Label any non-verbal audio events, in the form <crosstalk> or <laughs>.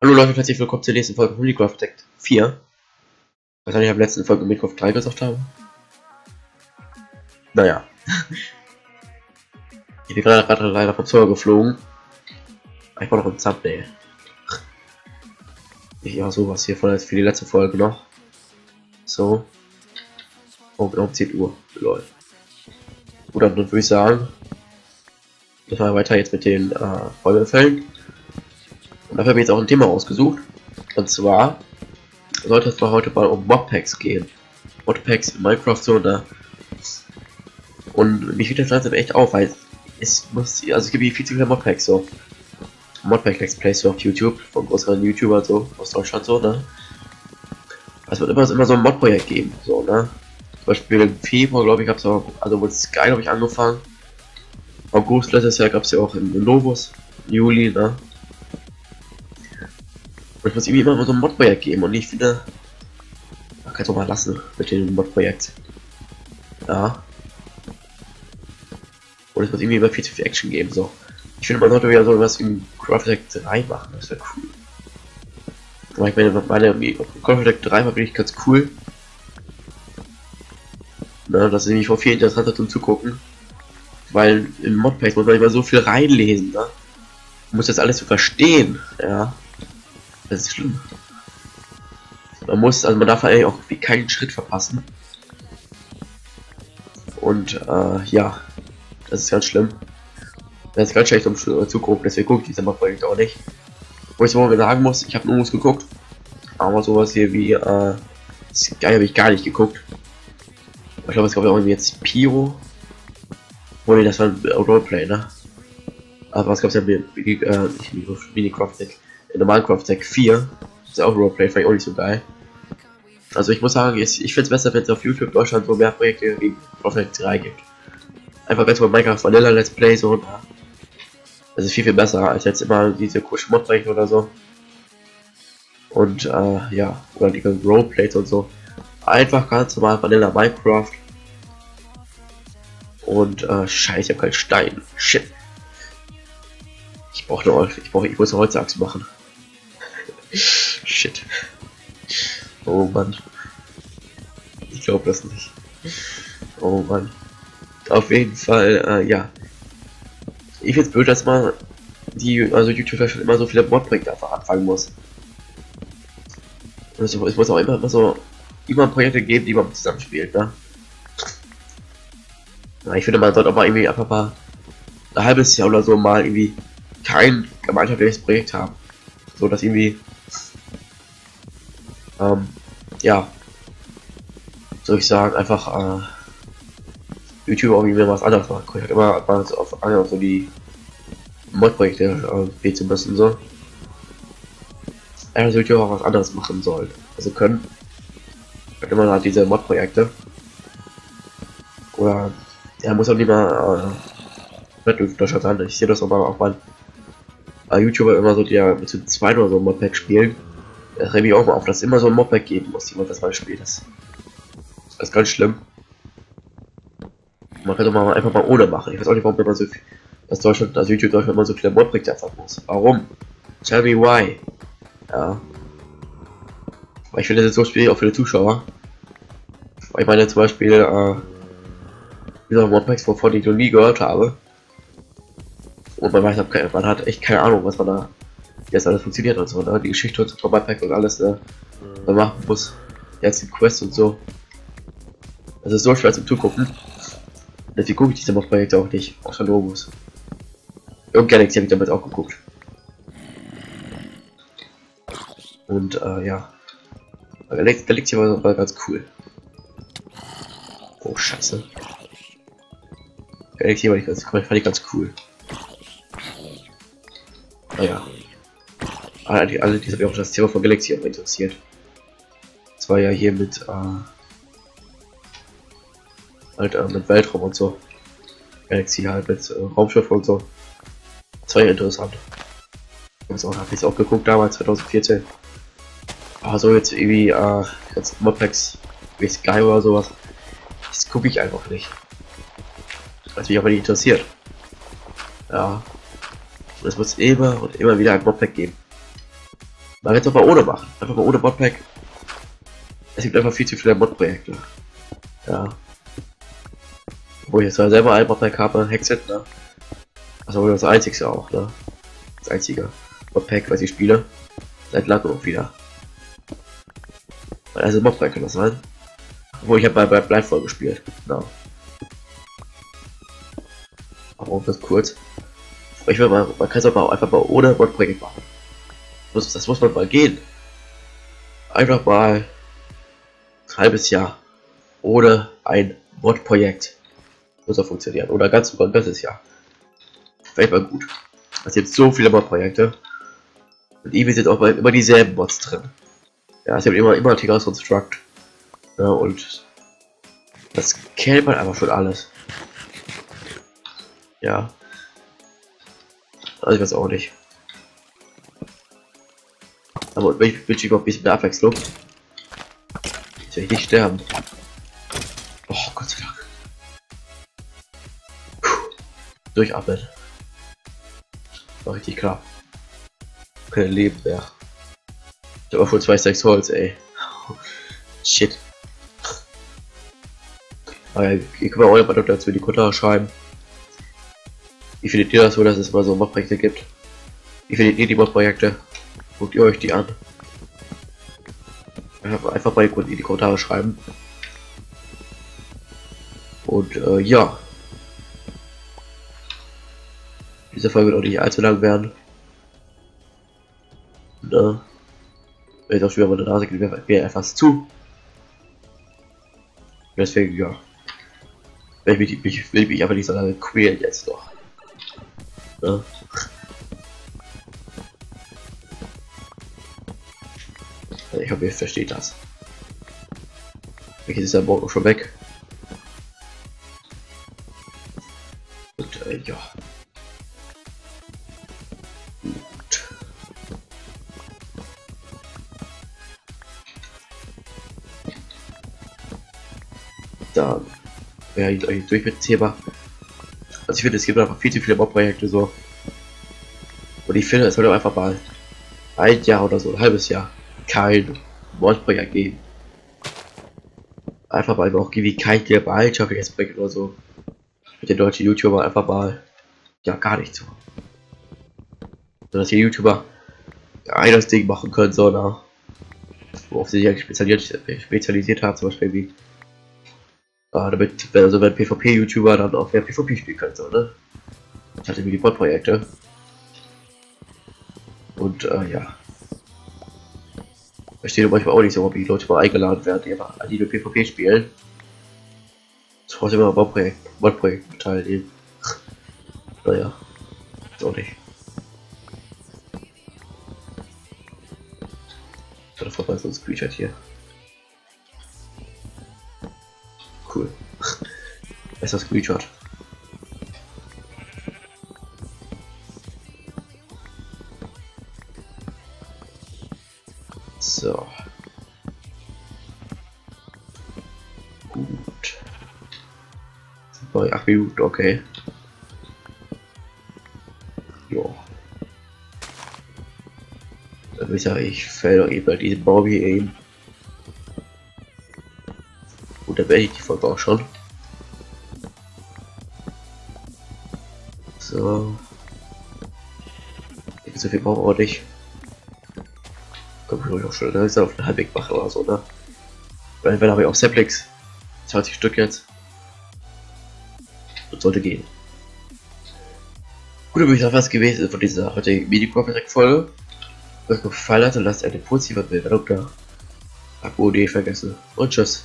Hallo Leute, herzlich willkommen zur nächsten Folge von Minecraft Tech 4. Was ich in der letzten Folge Minecraft 3 gesagt habe. Naja. <laughs> ich bin gerade gerade leider vom Zeuger geflogen. Ich war noch im Thumbnail. Ja, sowas hier von für die letzte Folge noch. So. Oh, genau um 10 Uhr. Lol. Gut, dann würde ich sagen, das wir weiter jetzt mit den äh, Feuerfällen. Und dafür habe ich jetzt auch ein Thema ausgesucht. Und zwar sollte es mal heute mal um Modpacks gehen. Modpacks in Minecraft so da. Und mich wird das langsam echt auf, weil es muss, also es gibt hier viel zu viele Modpacks so. Modpack Let's Plays so auf YouTube von größeren YouTubern so aus Deutschland so, ne? Es wird immer, immer so ein Mod-Projekt geben, so, ne? Zum Beispiel im Februar, glaube ich, gab es auch, also mit Sky, glaube ich, angefangen. August letztes Jahr gab es ja auch in Novus, Juli, ne? Und ich muss irgendwie immer so ein Mod-Projekt geben und ich finde, man kann es auch mal lassen mit dem Mod-Projekt. Ja. Und es muss irgendwie immer viel zu viel Action geben, so. Ich finde, man sollte wieder so was wie Craftdeck 3 machen, das wäre cool. Aber ich meine, meine Craftdeck 3 war wirklich ganz cool. Na, das ist nämlich vor viel interessanter zum Zugucken. Weil im Modpack muss man immer so viel reinlesen, ne? Man muss das alles so verstehen, ja. Das ist schlimm. Man muss, also man darf eigentlich auch keinen Schritt verpassen. Und äh, ja, das ist ganz schlimm. Das ist ganz schlecht um zu gucken, deswegen gucke ich diese Projekt auch nicht. Wo ich so sagen muss, ich habe nur geguckt, aber sowas hier wie äh, Sky habe ich gar nicht geguckt. Ich glaube, es gab ja irgendwie jetzt Piro. Oh ne, das war ein Roleplay, ne? Aber was es ja mit, äh, nicht Minecraft Deck in der Minecraft Deck 4. Ist auch Roleplay, vielleicht auch nicht so geil. Also ich muss sagen, ich, ich finde es besser, wenn es auf YouTube Deutschland so mehr Projekte wie Minecraft 3 gibt. Einfach ganz mal Minecraft Vanilla Let's Play so. Das ist viel, viel besser als jetzt immer diese Kuschmottrechte oder so. Und äh, ja, oder die Roleplays und so. Einfach ganz normal Vanilla Minecraft. Und äh, scheiße, ich habe keinen Stein. Shit. Ich brauche noch, ich brauche, ich muss eine Holzachse machen. Shit. Oh Mann. Ich glaube das nicht. Oh Mann. Auf jeden Fall, äh, ja. Ich finde es blöd, dass man die, also YouTuber schon immer so viele Modprojekte einfach anfangen muss. Also, es muss auch immer, immer so immer Projekte geben, die man zusammenspielt, ne? Ja, ich finde, man sollte auch mal irgendwie einfach mal ein halbes Jahr oder so mal irgendwie kein gemeinschaftliches Projekt haben. So dass irgendwie ähm, ja soll ich sagen, einfach äh, YouTube irgendwie was anderes machen. Ich halt immer so auf andere so die Mod-Projekte äh, zu müssen so. Er sollte auch was anderes machen sollen. Also können. Halt immer halt diese Mod-Projekte. Oder er muss auch mal äh, Deutschland sein. Ich sehe das aber auch mal äh, YouTuber immer so, die ja mit dem zweiten oder so Modpack spielen. Das rede ich auch mal auf, dass immer so ein Modpack geben muss, jemand das mal spielt. Das, ist ganz schlimm. Man könnte mal einfach mal ohne machen. Ich weiß auch nicht, warum man so viel, dass Deutschland, also YouTube Deutschland immer so viele Modpacks einfach muss. Warum? Tell me why. Ja. Weil ich finde, das ist so schwierig auch für die Zuschauer. Weil ich meine zum Beispiel, äh, wieder Modpacks, wovon ich noch nie gehört habe. Und man weiß, man hat echt keine Ahnung, was man da, wie das alles funktioniert und so, ne? Die Geschichte und so, Pack und alles, ne? Man machen muss. Jetzt die Quest und so. Das ist so schwer zum Zugucken. Deswegen gucke ich diese Mod-Projekte auch nicht, außer Logos. Und Galaxy habe ich damit auch geguckt. Und äh, ja. Galaxy war, war ganz cool. Oh scheiße. Galaxy war ich ganz, fand ich ganz cool. Naja. Alle, die, alle, die sich auch das Thema von Galaxy auch interessiert. Das war ja hier mit, äh, halt äh, mit Weltraum und so. Galaxy halt mit äh, Raumschiff und so. Das war ja interessant. Das auch, habe ich auch geguckt damals, 2014. Aber so jetzt irgendwie, äh, jetzt Modpacks wie Sky oder sowas. Das gucke ich einfach nicht. Was mich aber nicht interessiert. Ja, es muss immer und immer wieder ein Modpack geben. Kann es auch mal ohne machen. Einfach mal ohne Modpack. Es gibt einfach viel zu viele Mod-Projekte. Ja. Wo ich jetzt zwar selber ein Modpack habe, Hexet, ne? Also das einzigste auch, ne? Das einzige Modpack, was ich spiele. Seit langem auch wieder. Also Modpack kann das sein. Wo ich habe bei, bei Blindfall gespielt. Genau. Aber auch das kurz. Ich will mal, man kann es aber auch einfach mal ohne Mod-Projekt machen. Das, das muss man mal gehen. Einfach mal ein halbes Jahr ohne ein Mod-Projekt. Muss auch funktionieren. Oder ganz sogar ein ganzes Jahr. Vielleicht mal gut. Es gibt so viele Mod-Projekte. Und irgendwie sind auch immer dieselben Mods drin. Ja, es gibt immer, immer Tigers Construct. Ja, und das kennt man einfach schon alles. Ja. Also ich weiß auch nicht. Aber ich wünsche ich noch ein bisschen mehr Abwechslung. Ich will nicht sterben. Oh Gott sei Dank. Puh. Durchatmen. War richtig klar. Kein Leben mehr. Ich habe wohl zwei Stacks Holz, ey. <laughs> Shit. Aber ihr könnt mir auch mal dazu in die Kommentare schreiben. Wie findet ihr das so, dass es mal so Mod-Projekte gibt? Wie findet ihr die Mod-Projekte? Guckt ihr euch die an? Einfach mal in die Kommentare schreiben. Und äh, ja. Diese Folge wird auch nicht allzu lang werden. Äh, wenn ich auch schon wieder meine Nase geht mir etwas zu. Deswegen ja. Will ich mich, will ich mich einfach nicht so lange quälen jetzt doch. Ne? Ich hoffe, ihr versteht das. Welches ist der Boot schon weg? Und äh, ja. Gut. Dann wäre ich euch durch mit Thema. Also ich finde, es gibt einfach viel zu viele Mob-Projekte so. Und ich finde, es sollte einfach mal ein Jahr oder so, ein halbes Jahr, kein Mod-Projekt geben. Einfach mal auch irgendwie kein gemeinschaftliches Projekt oder so. Mit den deutschen YouTuber einfach mal, ja, gar nicht so. So dass die YouTuber ein das Ding machen können, sondern worauf sie sich spezialisiert, spezialisiert haben, zum Beispiel wie Ah, damit, also wenn PvP-YouTuber dann auch mehr PvP spielen können, so, ne? Ich hatte mir die Bot-Projekte. Und, äh, ja. Verstehe manchmal auch nicht so, ob die Leute mal eingeladen werden, die einfach die nur PvP spielen. Trotzdem immer Bot-Projekt, Bot-Projekt teilnehmen. naja. Ist auch nicht. Ich hatte vorbei so ein Screenshot hier. Cool. Besser Screenshot. So. Gut. Bei 8 Minuten, okay. Jo. Dann ich sagen, ich fäll eben bei diesem hier eben. Gut, dann werde ich die Folge auch schon. So. So viel brauchen wir nicht. Komm, ich auch schon langsam auf den Halbweg machen oder so, ne? Weil wenn habe ich auch Saplix. 20 Stück jetzt. Das sollte gehen. Gut, dann würde ich noch was gewesen von dieser heutigen Minecraft-Folge. Wenn es euch gefallen hat, dann lasst eine positive Bewertung da. Abo, vergessen. Und tschüss.